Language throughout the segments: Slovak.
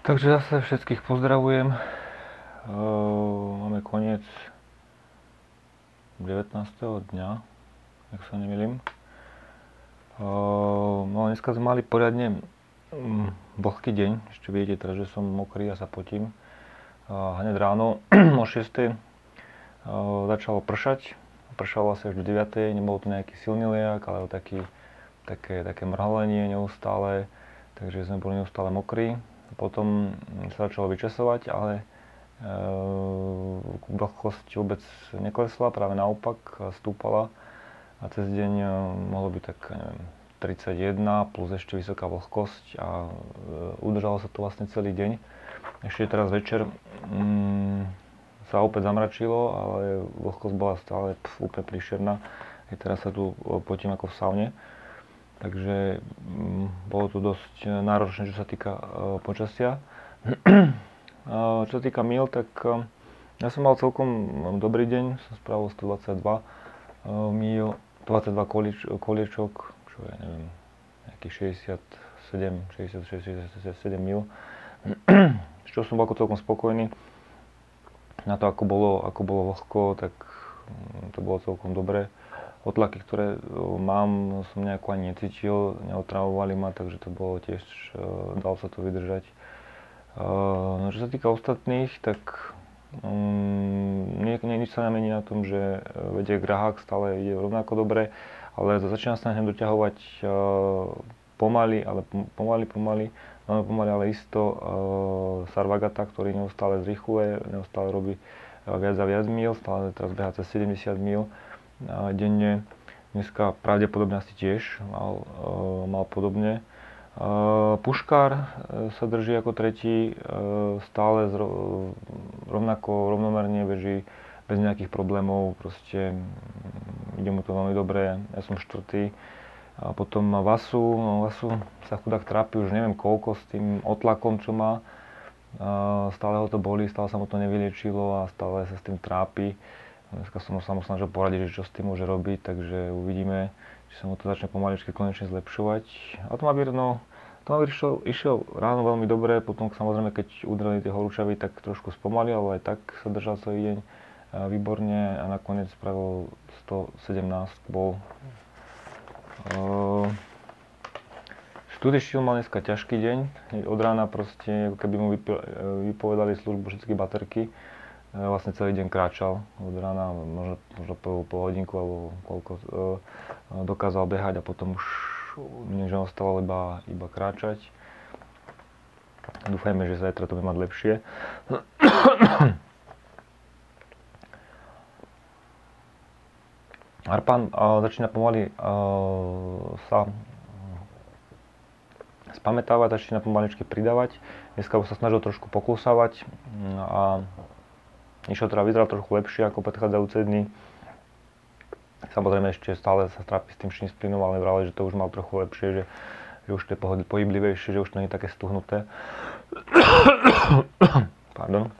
Takže zase všetkých pozdravujem. Máme koniec 19. dňa, ak sa nemýlim. No dneska sme mali poriadne mm, vlhký deň. Ešte vidíte teraz, že som mokrý a sa potím. Hneď ráno o 6. začalo pršať. Pršalo asi až do 9. Nebol to nejaký silný liak, ale taký, také, také mrhalenie neustále. Takže sme boli neustále mokrí potom sa začalo vyčasovať, ale e, vlhkosť vôbec neklesla, práve naopak stúpala a cez deň e, mohlo byť tak neviem, 31 plus ešte vysoká vlhkosť a e, udržalo sa to vlastne celý deň. Ešte teraz večer mm, sa opäť zamračilo, ale vlhkosť bola stále pf, úplne príšerná. Aj teraz sa tu potím ako v saune. Takže mm, bolo to dosť náročné, čo sa týka uh, počasia. uh, čo sa týka mil, tak ja som mal celkom dobrý deň, som spravil 122 uh, mil, 22 kolieč, koliečok, čo je, neviem, nejakých 67, 66, 67 mil. Z čoho som bol ako celkom spokojný. Na to, ako bolo, ako bolo vlhko, tak um, to bolo celkom dobré otlaky, ktoré e, mám, som nejako ani necítil, neotravovali ma, takže to bolo tiež, e, dalo sa to vydržať. E, no čo sa týka ostatných, tak um, nie, nie, nič sa nemení na tom, že vedie Grahák stále ide rovnako dobre, ale začína sa hneď doťahovať uh, pomaly, ale pomaly, pomaly, veľmi pomaly, ale isto uh, Sarvagata, ktorý neustále zrychluje, neustále robí viac a viac mil, stále teraz beha cez 70 mil denne. Dneska pravdepodobne asi tiež mal, e, mal podobne. E, Puškár e, sa drží ako tretí, stále rovnako rovnomerne beží bez nejakých problémov, proste mm, ide mu to veľmi dobre, ja som štvrtý. A potom Vasu, no Vasu sa chudák trápi už neviem koľko s tým otlakom, čo má. Stále ho to boli, stále sa mu to nevyliečilo a stále sa s tým trápi. Dneska som sa mu snažil poradiť, že čo s tým môže robiť, takže uvidíme, či sa mu to začne pomaličky konečne zlepšovať. Automobil, no, automobil išiel, išiel ráno veľmi dobre, potom samozrejme, keď udreli tie horúčavy, tak trošku spomalil, ale aj tak sa držal celý deň výborne a nakoniec spravil 117 bol. Uh, Studišiel mal dneska ťažký deň, od rána proste, keby mu vypovedali službu všetky baterky, vlastne celý deň kráčal od rána, možno, možno po, po hodinku alebo koľko e, dokázal behať a potom už nič ostalo iba, iba kráčať. Dúfajme, že zajtra to bude mať lepšie. Arpan uh, začína pomaly uh, sa spamätávať, začína pomaličky pridávať. Dneska sa snažil trošku pokúsavať a Išiel teda vyzeral trochu lepšie ako predchádzajúce dny. Samozrejme ešte stále sa trápi s tým šínsplinom, ale vrali, že to už mal trochu lepšie, že, že už to je pohyblivejšie, že už to nie je také stuhnuté. Pardon.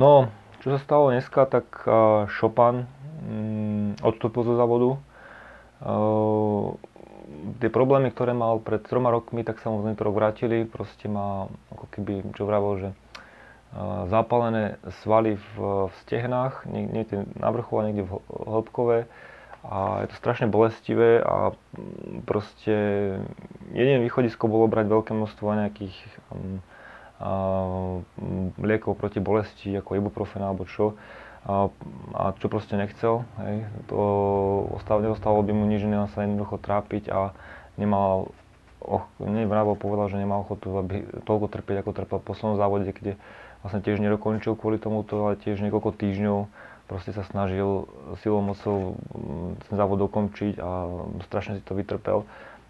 No, čo sa stalo dneska, tak uh, Chopin um, odstúpil zo závodu. Uh, tie problémy, ktoré mal pred troma rokmi, tak sa mu vrátili. Proste má ako keby, čo vravel, že zapálené svaly v, v stehnách, niekde na vrchu a niekde v hĺbkové a je to strašne bolestivé a mm, proste jediné východisko bolo brať veľké množstvo nejakých um, liekov proti bolesti ako ibuprofen alebo čo. A, a čo proste nechcel, hej, to ostal, nedostalo by mu nič, nemal sa jednoducho trápiť a nemal, oh, nevrávo povedal, že nemal ochotu aby toľko trpieť, ako trpel v poslednom závode, kde vlastne tiež nedokončil kvôli tomuto, ale tiež niekoľko týždňov proste sa snažil silou mocou mm, ten závod dokončiť a strašne si to vytrpel.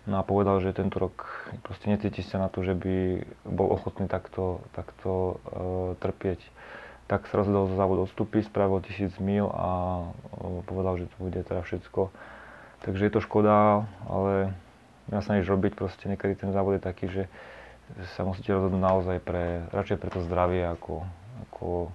No a povedal, že tento rok proste necíti sa na to, že by bol ochotný takto, takto uh, trpieť. Tak sa rozhodol za závod odstúpiť, spravil tisíc mil a uh, povedal, že to bude teda všetko. Takže je to škoda, ale ja sa nič robiť, proste niekedy ten závod je taký, že sa musíte rozhodnúť naozaj pre, radšej pre to zdravie ako, ako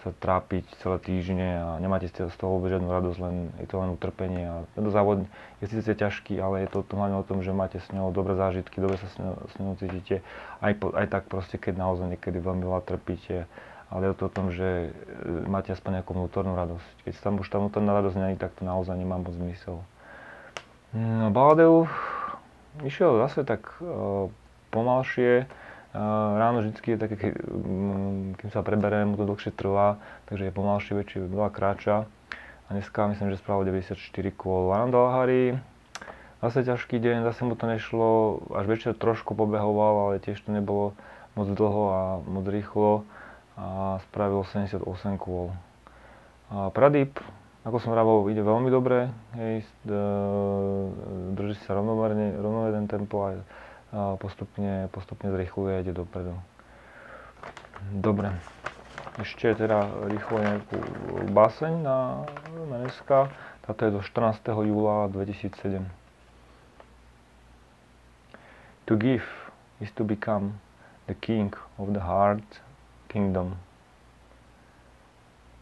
sa trápiť celé týždne a nemáte z toho vôbec žiadnu radosť, len je to len utrpenie. A tento závod je síce ťažký, ale je to, to hlavne o tom, že máte s ňou dobré zážitky, dobre sa s ňou, s cítite. Aj, aj tak proste, keď naozaj niekedy veľmi veľa trpíte, ale je to o tom, že e, máte aspoň nejakú vnútornú radosť. Keď tam už tá vnútorná radosť není, tak to naozaj nemá moc zmysel. No, Baladeu išiel zase tak uh, pomalšie, ráno vždy je také, mm, kým sa preberiem, to dlhšie trvá, takže je pomalšie, väčšie, veľa kráča. A dneska myslím, že spravil 94 kôl. Arandalhari, zase ťažký deň, zase mu to nešlo, až večer trošku pobehoval, ale tiež to nebolo moc dlho a moc rýchlo a spravil 78 kôl. A Pradip, ako som vravel, ide veľmi dobre, hej, drží sa rovnomerne, rovnomerné tempo aj postupne, postupne zrychluje a ide dopredu. Dobre. Ešte teda rýchlo nejakú báseň na, dneska. Táto je do 14. júla 2007. To give is to become the king of the heart kingdom.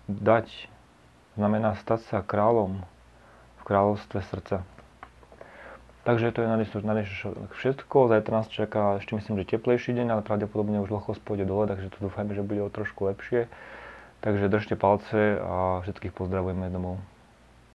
Dať znamená stať sa kráľom v kráľovstve srdca. Takže to je na dnes, na dnes všetko. Zajtra nás čaká ešte myslím, že teplejší deň, ale pravdepodobne už vlhkosť pôjde dole, takže to dúfajme, že bude o trošku lepšie. Takže držte palce a všetkých pozdravujeme domov.